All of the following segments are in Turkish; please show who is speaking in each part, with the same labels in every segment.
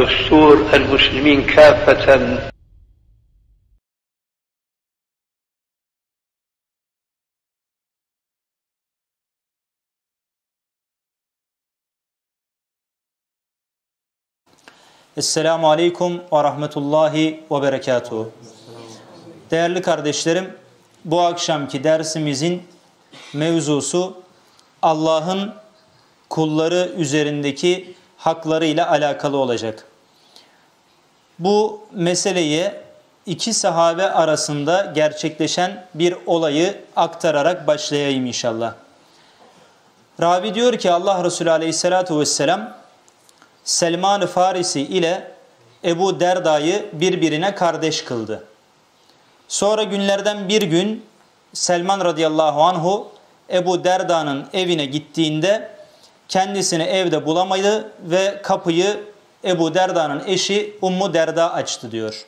Speaker 1: دستور المسلمين كافة
Speaker 2: Esselamu Aleyküm ve Rahmetullahi ve Berekatuhu. Değerli kardeşlerim, bu akşamki dersimizin mevzusu Allah'ın kulları üzerindeki haklarıyla alakalı olacak. Bu meseleyi iki sahabe arasında gerçekleşen bir olayı aktararak başlayayım inşallah. Rabi diyor ki Allah Resulü Aleyhisselatü Vesselam Selman-ı Farisi ile Ebu Derda'yı birbirine kardeş kıldı. Sonra günlerden bir gün Selman radıyallahu anhu Ebu Derda'nın evine gittiğinde kendisini evde bulamadı ve kapıyı Ebu Derda'nın eşi Ummu Derda açtı diyor.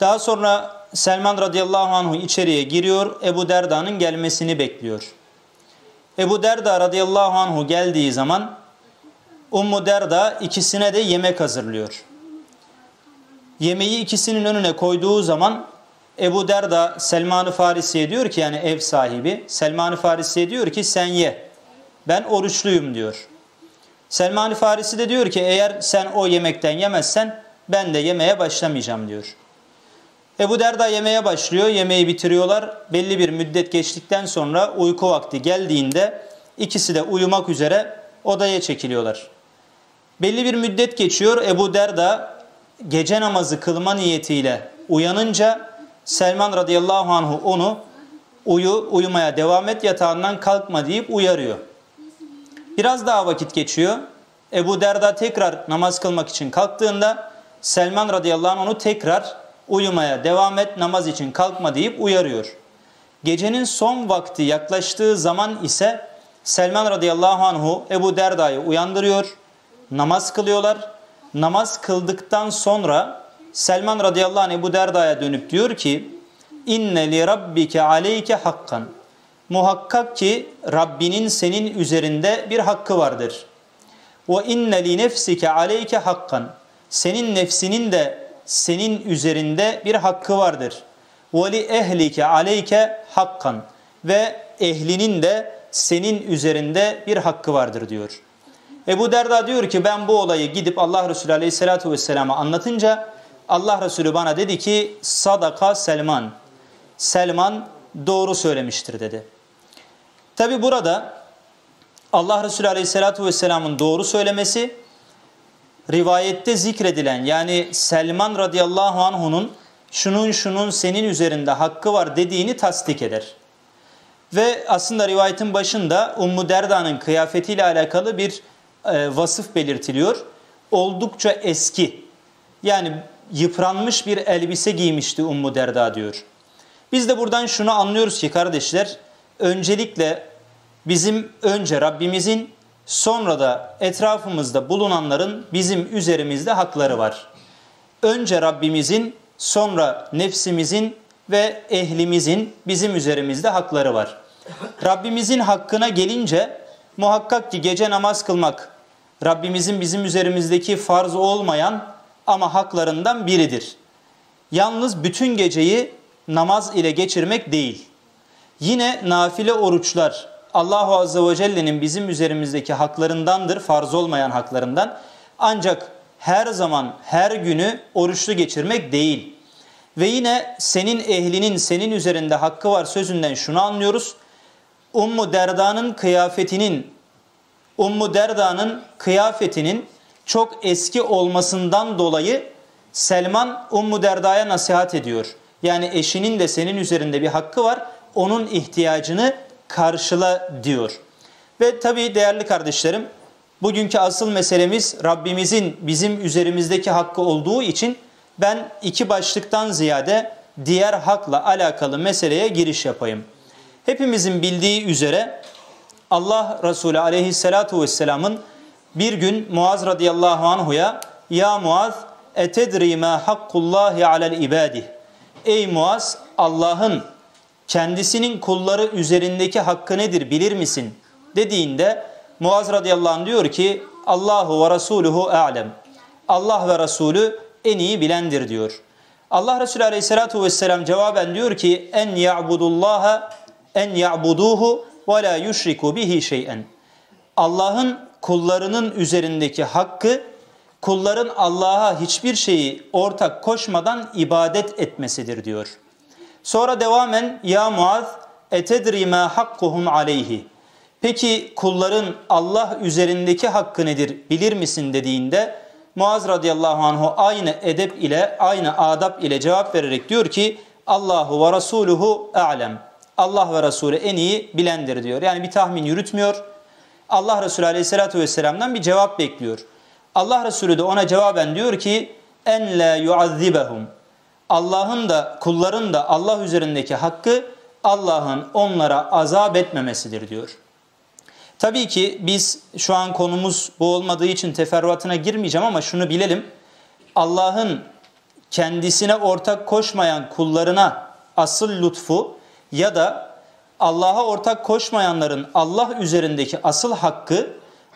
Speaker 2: Daha sonra Selman radıyallahu anhu içeriye giriyor, Ebu Derda'nın gelmesini bekliyor. Ebu Derda radıyallahu anhu geldiği zaman Ummu Derda ikisine de yemek hazırlıyor. Yemeği ikisinin önüne koyduğu zaman Ebu Derda Selman-ı Farisi'ye diyor ki yani ev sahibi Selman-ı Farisi'ye diyor ki sen ye. Ben oruçluyum diyor. Selman-ı Farisi de diyor ki eğer sen o yemekten yemezsen ben de yemeye başlamayacağım diyor. Ebu Derda yemeye başlıyor. Yemeği bitiriyorlar. Belli bir müddet geçtikten sonra uyku vakti geldiğinde ikisi de uyumak üzere odaya çekiliyorlar. Belli bir müddet geçiyor. Ebu Derda gece namazı kılma niyetiyle uyanınca Selman radıyallahu anhu onu uyu, uyumaya devam et yatağından kalkma deyip uyarıyor. Biraz daha vakit geçiyor. Ebu Derda tekrar namaz kılmak için kalktığında Selman radıyallahu anh onu tekrar uyumaya devam et namaz için kalkma deyip uyarıyor. Gecenin son vakti yaklaştığı zaman ise Selman radıyallahu anhu Ebu Derda'yı uyandırıyor. Namaz kılıyorlar. Namaz kıldıktan sonra Selman radıyallahu anh Ebu Derda'ya dönüp diyor ki inne li rabbike aleyke hakkan muhakkak ki Rabbinin senin üzerinde bir hakkı vardır. Ve inne li nefsike aleyke hakkan senin nefsinin de senin üzerinde bir hakkı vardır. Ve li ehlike aleyke hakkan ve ehlinin de senin üzerinde bir hakkı vardır diyor. Ebu Derda diyor ki ben bu olayı gidip Allah Resulü Aleyhisselatü Vesselam'a anlatınca Allah Resulü bana dedi ki sadaka Selman. Selman doğru söylemiştir dedi. Tabi burada Allah Resulü Aleyhisselatü Vesselam'ın doğru söylemesi rivayette zikredilen yani Selman radıyallahu anh'unun şunun şunun senin üzerinde hakkı var dediğini tasdik eder. Ve aslında rivayetin başında Ummu Derda'nın kıyafetiyle alakalı bir e, vasıf belirtiliyor. Oldukça eski yani yıpranmış bir elbise giymişti Ummu Derda diyor. Biz de buradan şunu anlıyoruz ki kardeşler öncelikle bizim önce Rabbimizin sonra da etrafımızda bulunanların bizim üzerimizde hakları var. Önce Rabbimizin sonra nefsimizin ve ehlimizin bizim üzerimizde hakları var. Rabbimizin hakkına gelince muhakkak ki gece namaz kılmak Rabbimizin bizim üzerimizdeki farz olmayan ama haklarından biridir. Yalnız bütün geceyi namaz ile geçirmek değil. Yine nafile oruçlar Allahu Azze ve Celle'nin bizim üzerimizdeki haklarındandır, farz olmayan haklarından. Ancak her zaman, her günü oruçlu geçirmek değil. Ve yine senin ehlinin senin üzerinde hakkı var sözünden şunu anlıyoruz. Ummu Derda'nın kıyafetinin, Ummu Derda'nın kıyafetinin çok eski olmasından dolayı Selman Ummu Derda'ya nasihat ediyor. Yani eşinin de senin üzerinde bir hakkı var. Onun ihtiyacını karşıla diyor. Ve tabii değerli kardeşlerim bugünkü asıl meselemiz Rabbimizin bizim üzerimizdeki hakkı olduğu için ben iki başlıktan ziyade diğer hakla alakalı meseleye giriş yapayım. Hepimizin bildiği üzere Allah Resulü aleyhissalatu vesselamın bir gün Muaz radıyallahu anhuya ya Muaz etedri ma hakkullahi alel ibadih Ey Muaz Allah'ın kendisinin kulları üzerindeki hakkı nedir bilir misin? dediğinde Muaz radıyallahu anh diyor ki Allahu ve Resuluhu alem. Allah ve Resulü en iyi bilendir diyor. Allah Resulü Aleyhisselatü Vesselam cevaben diyor ki en ya'budullaha en ya'buduhu ve la yushriku bihi şey'en. Allah'ın kullarının üzerindeki hakkı kulların Allah'a hiçbir şeyi ortak koşmadan ibadet etmesidir diyor. Sonra devamen ya Muaz etedri ma hakkuhum aleyhi. Peki kulların Allah üzerindeki hakkı nedir bilir misin dediğinde Muaz radıyallahu anhu aynı edep ile aynı adab ile cevap vererek diyor ki Allahu ve Resuluhu a'lem. Allah ve Resulü en iyi bilendir diyor. Yani bir tahmin yürütmüyor. Allah Resulü aleyhissalatü vesselam'dan bir cevap bekliyor. Allah Resulü de ona cevaben diyor ki en la yuazzibahum. Allah'ın da kulların da Allah üzerindeki hakkı Allah'ın onlara azap etmemesidir diyor. Tabii ki biz şu an konumuz bu olmadığı için teferruatına girmeyeceğim ama şunu bilelim. Allah'ın kendisine ortak koşmayan kullarına asıl lütfu ya da Allah'a ortak koşmayanların Allah üzerindeki asıl hakkı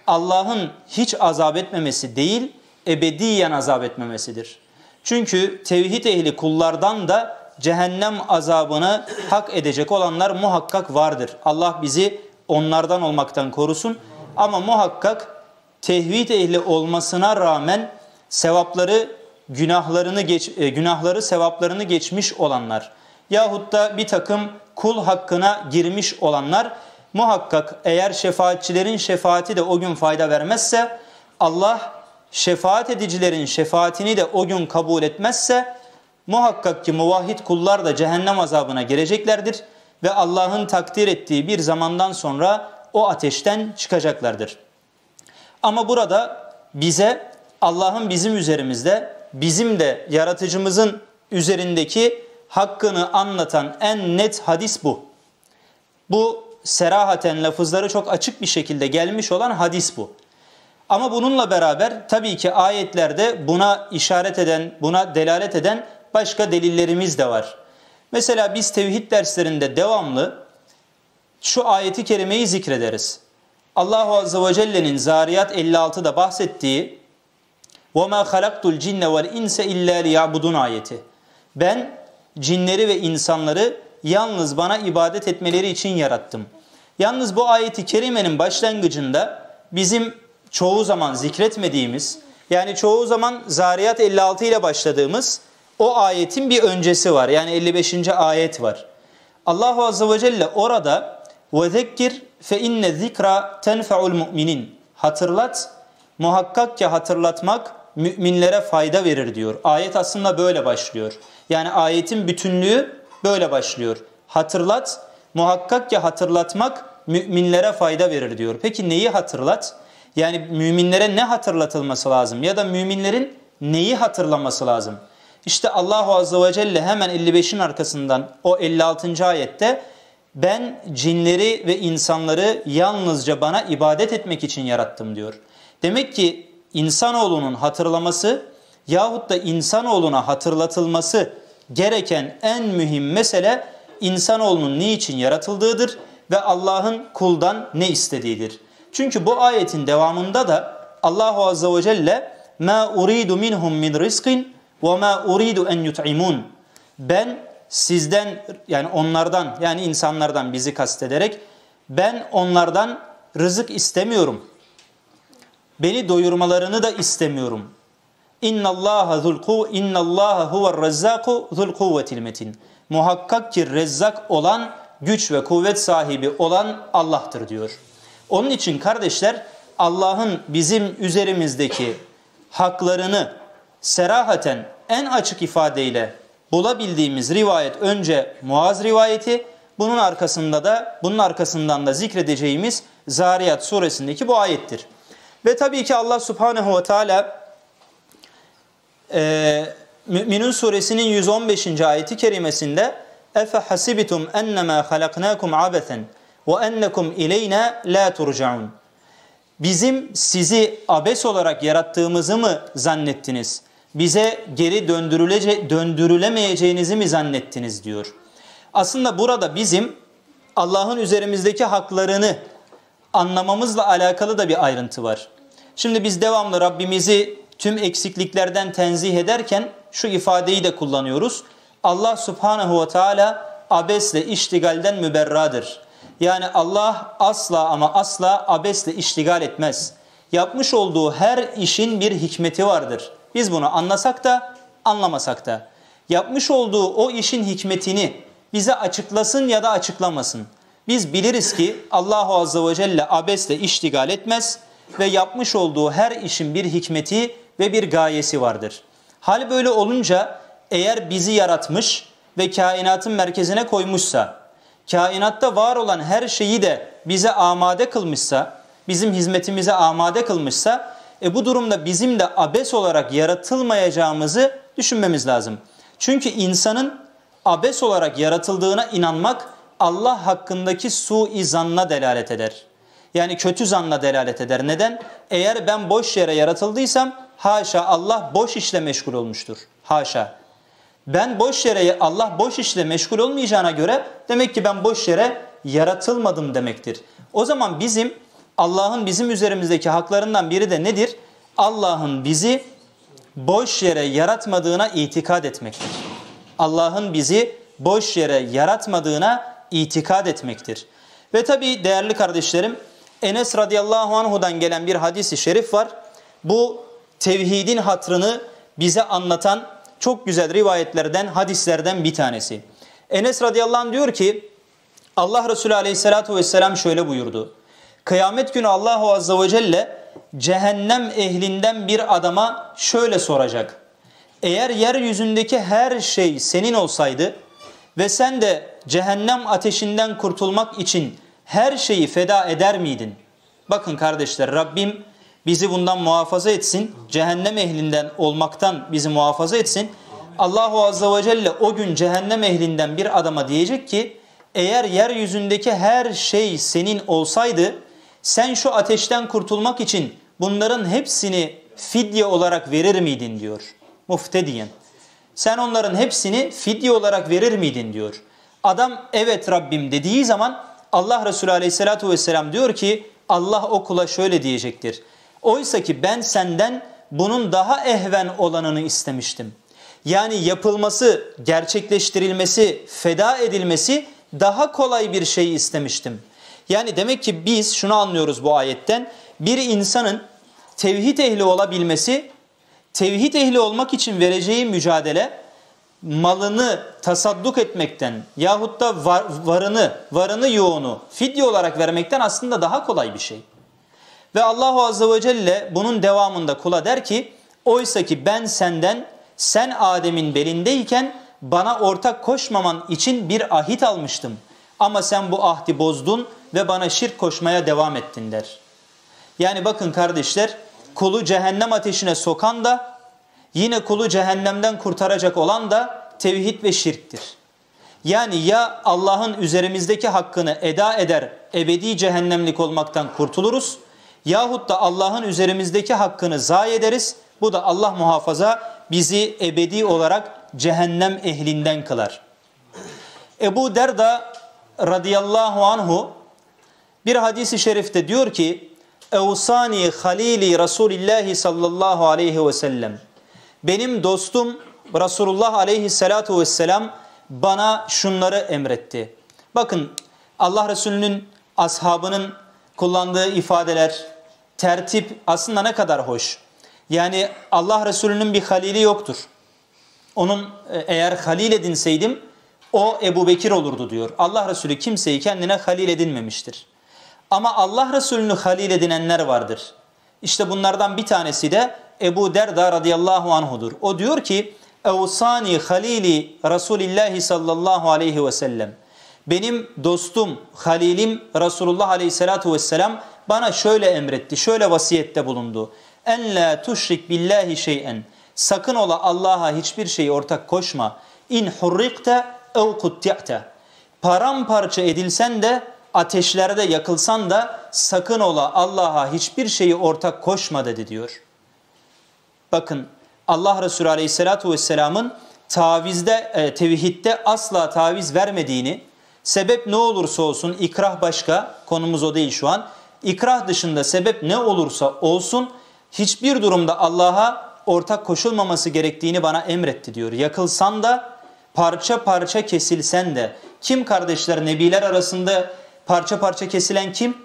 Speaker 2: Allah'ın hiç azap etmemesi değil, ebediyen azap etmemesidir. Çünkü tevhid ehli kullardan da cehennem azabını hak edecek olanlar muhakkak vardır. Allah bizi onlardan olmaktan korusun. Ama muhakkak tevhid ehli olmasına rağmen sevapları günahlarını geç, e, günahları sevaplarını geçmiş olanlar yahut da bir takım kul hakkına girmiş olanlar muhakkak eğer şefaatçilerin şefaati de o gün fayda vermezse Allah şefaat edicilerin şefaatini de o gün kabul etmezse muhakkak ki muvahhid kullar da cehennem azabına gireceklerdir ve Allah'ın takdir ettiği bir zamandan sonra o ateşten çıkacaklardır. Ama burada bize Allah'ın bizim üzerimizde, bizim de yaratıcımızın üzerindeki hakkını anlatan en net hadis bu. Bu serahaten lafızları çok açık bir şekilde gelmiş olan hadis bu. Ama bununla beraber tabii ki ayetlerde buna işaret eden, buna delalet eden başka delillerimiz de var. Mesela biz tevhid derslerinde devamlı şu ayeti kerimeyi zikrederiz. Allahu Azze ve Celle'nin Zariyat 56'da bahsettiği وَمَا خَلَقْتُ الْجِنَّ وَالْاِنْسَ اِلَّا لِيَعْبُدُونَ ayeti. Ben cinleri ve insanları yalnız bana ibadet etmeleri için yarattım. Yalnız bu ayeti kerimenin başlangıcında bizim çoğu zaman zikretmediğimiz yani çoğu zaman Zariyat 56 ile başladığımız o ayetin bir öncesi var. Yani 55. ayet var. Allahu Azze ve Celle orada وَذَكِّرْ فَاِنَّ الذِّكْرَ تَنْفَعُ الْمُؤْمِنِينَ Hatırlat, muhakkak ki hatırlatmak müminlere fayda verir diyor. Ayet aslında böyle başlıyor. Yani ayetin bütünlüğü böyle başlıyor. Hatırlat, muhakkak ki hatırlatmak müminlere fayda verir diyor. Peki neyi hatırlat? Yani müminlere ne hatırlatılması lazım? Ya da müminlerin neyi hatırlaması lazım? İşte Allahu Azze ve Celle hemen 55'in arkasından o 56. ayette ben cinleri ve insanları yalnızca bana ibadet etmek için yarattım diyor. Demek ki insanoğlunun hatırlaması yahut da insanoğluna hatırlatılması gereken en mühim mesele insanoğlunun niçin yaratıldığıdır ve Allah'ın kuldan ne istediğidir. Çünkü bu ayetin devamında da Allahu Azze ve Celle ma uridu minhum min rizqin ve ma uridu en yut'imun. Ben sizden yani onlardan yani insanlardan bizi kastederek ben onlardan rızık istemiyorum. Beni doyurmalarını da istemiyorum. İnna Allah zulku inna Allah huver razzaku zul kuvvetil metin. Muhakkak ki rezzak olan, güç ve kuvvet sahibi olan Allah'tır diyor. Onun için kardeşler Allah'ın bizim üzerimizdeki haklarını serahaten en açık ifadeyle bulabildiğimiz rivayet önce Muaz rivayeti, bunun arkasında da bunun arkasından da zikredeceğimiz Zariyat suresindeki bu ayettir. Ve tabii ki Allah Subhanahu ve Teala e, Müminun suresinin 115. ayeti kerimesinde Efe hasibitum ennemâ halaknâkum abethen ve ennekum ileyna la turcaun. Bizim sizi abes olarak yarattığımızı mı zannettiniz? Bize geri döndürülece, döndürülemeyeceğinizi mi zannettiniz diyor. Aslında burada bizim Allah'ın üzerimizdeki haklarını anlamamızla alakalı da bir ayrıntı var. Şimdi biz devamlı Rabbimizi tüm eksikliklerden tenzih ederken şu ifadeyi de kullanıyoruz. Allah subhanehu ve teala abesle iştigalden müberradır. Yani Allah asla ama asla abesle iştigal etmez. Yapmış olduğu her işin bir hikmeti vardır. Biz bunu anlasak da anlamasak da. Yapmış olduğu o işin hikmetini bize açıklasın ya da açıklamasın. Biz biliriz ki Allahu Azze ve Celle abesle iştigal etmez ve yapmış olduğu her işin bir hikmeti ve bir gayesi vardır. Hal böyle olunca eğer bizi yaratmış ve kainatın merkezine koymuşsa, kainatta var olan her şeyi de bize amade kılmışsa, bizim hizmetimize amade kılmışsa, e bu durumda bizim de abes olarak yaratılmayacağımızı düşünmemiz lazım. Çünkü insanın abes olarak yaratıldığına inanmak Allah hakkındaki su zanna delalet eder. Yani kötü zanla delalet eder. Neden? Eğer ben boş yere yaratıldıysam haşa Allah boş işle meşgul olmuştur. Haşa. Ben boş yere Allah boş işle meşgul olmayacağına göre demek ki ben boş yere yaratılmadım demektir. O zaman bizim Allah'ın bizim üzerimizdeki haklarından biri de nedir? Allah'ın bizi boş yere yaratmadığına itikad etmektir. Allah'ın bizi boş yere yaratmadığına itikad etmektir. Ve tabi değerli kardeşlerim Enes radıyallahu anhudan gelen bir hadisi şerif var. Bu tevhidin hatrını bize anlatan çok güzel rivayetlerden, hadislerden bir tanesi. Enes radıyallahu anh diyor ki Allah Resulü aleyhissalatu vesselam şöyle buyurdu. Kıyamet günü Allahu azze ve celle cehennem ehlinden bir adama şöyle soracak. Eğer yeryüzündeki her şey senin olsaydı ve sen de cehennem ateşinden kurtulmak için her şeyi feda eder miydin? Bakın kardeşler Rabbim bizi bundan muhafaza etsin. Cehennem ehlinden olmaktan bizi muhafaza etsin. Allahu Azze ve Celle o gün cehennem ehlinden bir adama diyecek ki eğer yeryüzündeki her şey senin olsaydı sen şu ateşten kurtulmak için bunların hepsini fidye olarak verir miydin diyor. Muftediyen. Sen onların hepsini fidye olarak verir miydin diyor. Adam evet Rabbim dediği zaman Allah Resulü Aleyhisselatü vesselam diyor ki Allah o kula şöyle diyecektir. Oysa ki ben senden bunun daha ehven olanını istemiştim. Yani yapılması, gerçekleştirilmesi, feda edilmesi daha kolay bir şey istemiştim. Yani demek ki biz şunu anlıyoruz bu ayetten. Bir insanın tevhid ehli olabilmesi, tevhid ehli olmak için vereceği mücadele malını tasadduk etmekten yahut da var, varını, varını yoğunu fidye olarak vermekten aslında daha kolay bir şey. Ve Allahu Azze ve Celle bunun devamında kula der ki oysa ki ben senden sen Adem'in belindeyken bana ortak koşmaman için bir ahit almıştım. Ama sen bu ahdi bozdun ve bana şirk koşmaya devam ettin der. Yani bakın kardeşler kulu cehennem ateşine sokan da yine kulu cehennemden kurtaracak olan da tevhid ve şirktir. Yani ya Allah'ın üzerimizdeki hakkını eda eder ebedi cehennemlik olmaktan kurtuluruz yahut da Allah'ın üzerimizdeki hakkını zayi ederiz. Bu da Allah muhafaza bizi ebedi olarak cehennem ehlinden kılar. Ebu Derda radıyallahu anhu bir hadisi şerifte diyor ki Evsani halili Resulillahi sallallahu aleyhi ve sellem benim dostum Resulullah aleyhissalatu vesselam bana şunları emretti. Bakın Allah Resulü'nün ashabının kullandığı ifadeler, tertip aslında ne kadar hoş. Yani Allah Resulü'nün bir halili yoktur. Onun e, eğer halil edinseydim o Ebu Bekir olurdu diyor. Allah Resulü kimseyi kendine halil edinmemiştir. Ama Allah Resulü'nü halil edinenler vardır. İşte bunlardan bir tanesi de Ebu Derda radıyallahu anhudur. O diyor ki Evsani halili Resulillahi sallallahu aleyhi ve sellem. Benim dostum, halilim Resulullah aleyhissalatu vesselam bana şöyle emretti, şöyle vasiyette bulundu. En la tuşrik billahi şeyen. Sakın ola Allah'a hiçbir şeyi ortak koşma. İn hurrikte ev kutti'te. Paramparça edilsen de ateşlerde yakılsan da sakın ola Allah'a hiçbir şeyi ortak koşma dedi diyor. Bakın Allah Resulü Aleyhisselatü Vesselam'ın tavizde, e, tevhidde asla taviz vermediğini, sebep ne olursa olsun, ikrah başka, konumuz o değil şu an. İkrah dışında sebep ne olursa olsun, hiçbir durumda Allah'a ortak koşulmaması gerektiğini bana emretti diyor. Yakılsan da parça parça kesilsen de. Kim kardeşler nebiler arasında parça parça kesilen kim?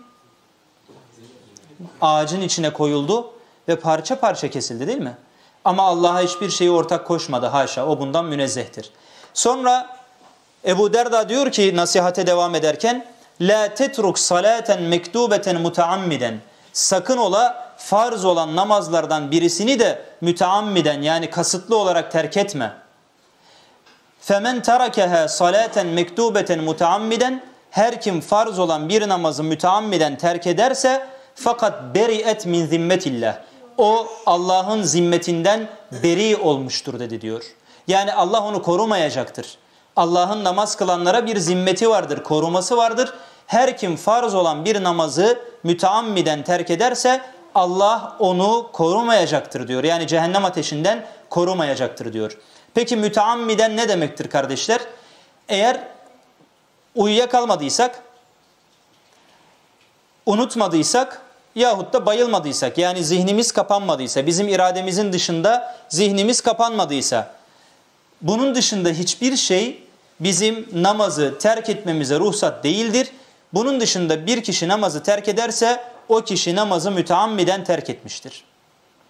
Speaker 2: Ağacın içine koyuldu ve parça parça kesildi değil mi? Ama Allah'a hiçbir şeyi ortak koşmadı haşa o bundan münezzehtir. Sonra Ebu Derda diyor ki nasihate devam ederken La tetruk salaten mektubeten mutaammiden Sakın ola farz olan namazlardan birisini de müteammiden yani kasıtlı olarak terk etme. Femen terakeha salaten mektubeten mutaammiden her kim farz olan bir namazı müteammiden terk ederse fakat beri'et min zimmetillah. O Allah'ın zimmetinden beri olmuştur dedi diyor. Yani Allah onu korumayacaktır. Allah'ın namaz kılanlara bir zimmeti vardır, koruması vardır. Her kim farz olan bir namazı müteammiden terk ederse Allah onu korumayacaktır diyor. Yani cehennem ateşinden korumayacaktır diyor. Peki müteammiden ne demektir kardeşler? Eğer uyuyakalmadıysak, unutmadıysak yahut da bayılmadıysak yani zihnimiz kapanmadıysa, bizim irademizin dışında zihnimiz kapanmadıysa bunun dışında hiçbir şey bizim namazı terk etmemize ruhsat değildir. Bunun dışında bir kişi namazı terk ederse o kişi namazı müteammiden terk etmiştir.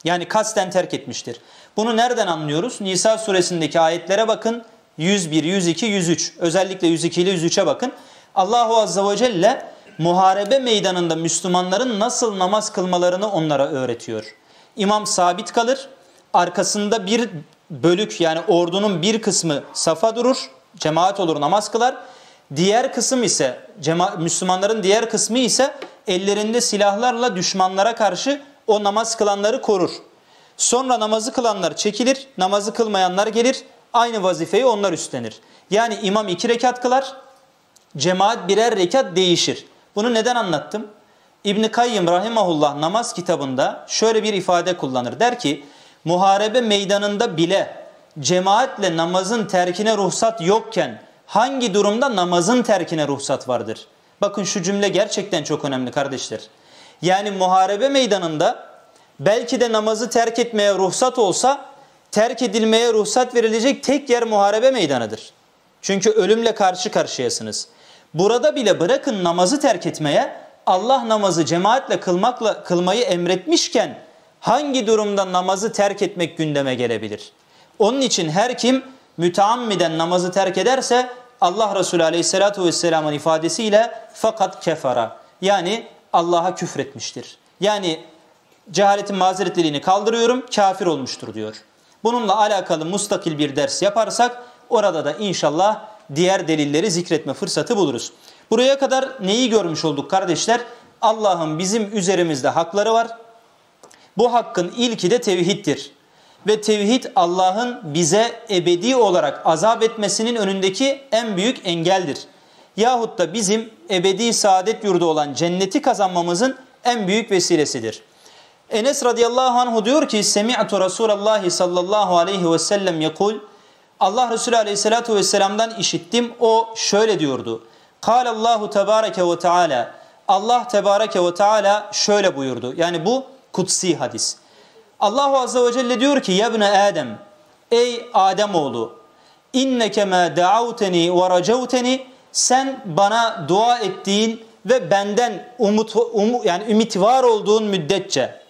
Speaker 2: Yani kasten terk etmiştir. Bunu nereden anlıyoruz? Nisa suresindeki ayetlere bakın. 101, 102, 103. Özellikle 102 ile 103'e bakın. Allahu Azze ve Celle muharebe meydanında Müslümanların nasıl namaz kılmalarını onlara öğretiyor. İmam sabit kalır. Arkasında bir bölük yani ordunun bir kısmı safa durur. Cemaat olur namaz kılar. Diğer kısım ise Müslümanların diğer kısmı ise ellerinde silahlarla düşmanlara karşı o namaz kılanları korur. Sonra namazı kılanlar çekilir, namazı kılmayanlar gelir. Aynı vazifeyi onlar üstlenir. Yani imam iki rekat kılar, cemaat birer rekat değişir. Bunu neden anlattım? İbn Kayyım rahimahullah namaz kitabında şöyle bir ifade kullanır. Der ki muharebe meydanında bile cemaatle namazın terkine ruhsat yokken hangi durumda namazın terkine ruhsat vardır? Bakın şu cümle gerçekten çok önemli kardeşler. Yani muharebe meydanında belki de namazı terk etmeye ruhsat olsa terk edilmeye ruhsat verilecek tek yer muharebe meydanıdır. Çünkü ölümle karşı karşıyasınız. Burada bile bırakın namazı terk etmeye Allah namazı cemaatle kılmakla kılmayı emretmişken hangi durumda namazı terk etmek gündeme gelebilir? Onun için her kim müteammiden namazı terk ederse Allah Resulü Aleyhisselatü Vesselam'ın ifadesiyle fakat kefara yani Allah'a küfretmiştir. Yani cehaletin mazeretliliğini kaldırıyorum kafir olmuştur diyor. Bununla alakalı mustakil bir ders yaparsak orada da inşallah diğer delilleri zikretme fırsatı buluruz. Buraya kadar neyi görmüş olduk kardeşler? Allah'ın bizim üzerimizde hakları var. Bu hakkın ilki de tevhiddir. Ve tevhid Allah'ın bize ebedi olarak azap etmesinin önündeki en büyük engeldir. Yahut da bizim ebedi saadet yurdu olan cenneti kazanmamızın en büyük vesilesidir. Enes radıyallahu anh diyor ki Semi'tu Resulallah sallallahu aleyhi ve sellem yakul Allah Resulü aleyhissalatu vesselam'dan işittim. O şöyle diyordu. Allahu tebareke ve teala Allah tebareke ve teala şöyle buyurdu. Yani bu kutsi hadis. Allahu azze ve celle diyor ki yebne Adem ey Adem oğlu inneke ma da'avteni ve racavteni sen bana dua ettiğin ve benden umut um, yani ümit var olduğun müddetçe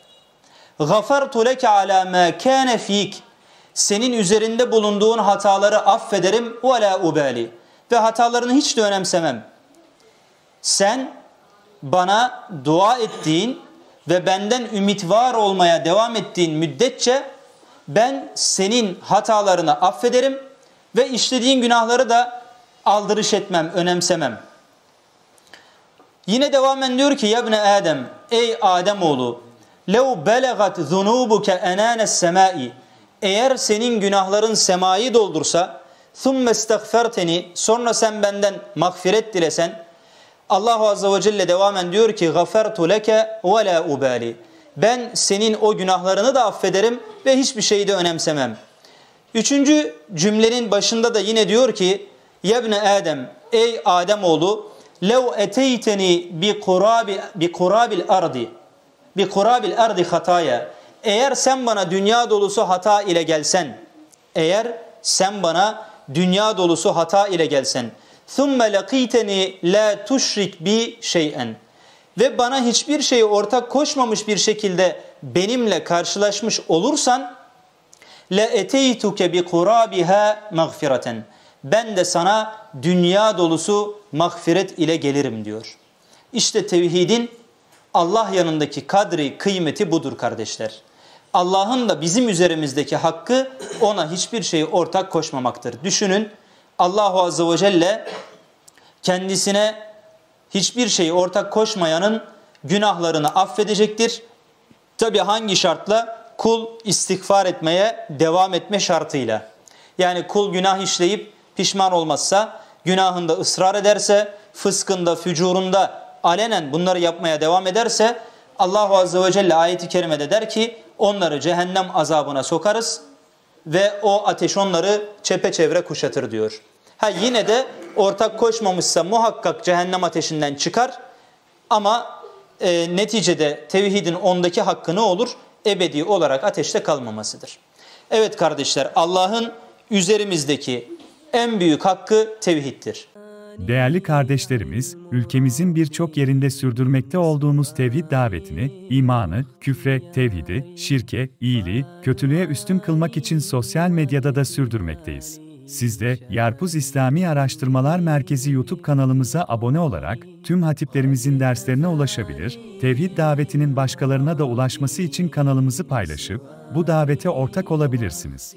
Speaker 2: gafartu leke ala ma kana fik senin üzerinde bulunduğun hataları affederim ve la ubali ve hatalarını hiç de önemsemem. Sen bana dua ettiğin ve benden ümit var olmaya devam ettiğin müddetçe ben senin hatalarını affederim ve işlediğin günahları da aldırış etmem, önemsemem. Yine devamen diyor ki yabne Adem ey Adem oğlu lev belagat zunubuke enanes semai eğer senin günahların semayı doldursa thumme istagferteni sonra sen benden mağfiret dilesen Allahu Azze ve Celle devamen diyor ki leke ve la ubali. Ben senin o günahlarını da affederim ve hiçbir şeyi de önemsemem. Üçüncü cümlenin başında da yine diyor ki Yebne Adem ey Adem oğlu lev eteyteni bi kurabi bi kurabil ardi. Bi kurabil ardi hataya. Eğer sen bana dünya dolusu hata ile gelsen, eğer sen bana dünya dolusu hata ile gelsen, ثُمَّ لَقِيتَنِي لَا تُشْرِكْ بِي شَيْئًا ve bana hiçbir şeyi ortak koşmamış bir şekilde benimle karşılaşmış olursan le eteytuke bi kurabiha mağfireten. Ben de sana dünya dolusu mağfiret ile gelirim diyor. İşte tevhidin Allah yanındaki kadri, kıymeti budur kardeşler. Allah'ın da bizim üzerimizdeki hakkı ona hiçbir şeyi ortak koşmamaktır. Düşünün Allahu Azze ve Celle kendisine hiçbir şeyi ortak koşmayanın günahlarını affedecektir. Tabi hangi şartla? Kul istiğfar etmeye devam etme şartıyla. Yani kul günah işleyip pişman olmazsa, günahında ısrar ederse, fıskında, fücurunda alenen bunları yapmaya devam ederse Allahu Azze ve Celle ayeti kerimede der ki onları cehennem azabına sokarız ve o ateş onları çepeçevre kuşatır diyor. Ha yine de ortak koşmamışsa muhakkak cehennem ateşinden çıkar ama e, neticede tevhidin ondaki hakkı ne olur? Ebedi olarak ateşte kalmamasıdır. Evet kardeşler Allah'ın üzerimizdeki en büyük hakkı tevhiddir.
Speaker 3: Değerli kardeşlerimiz, ülkemizin birçok yerinde sürdürmekte olduğumuz tevhid davetini, imanı, küfre, tevhidi, şirke, iyiliği, kötülüğe üstün kılmak için sosyal medyada da sürdürmekteyiz. Siz de Yarpuz İslami Araştırmalar Merkezi YouTube kanalımıza abone olarak tüm hatiplerimizin derslerine ulaşabilir, tevhid davetinin başkalarına da ulaşması için kanalımızı paylaşıp bu davete ortak olabilirsiniz.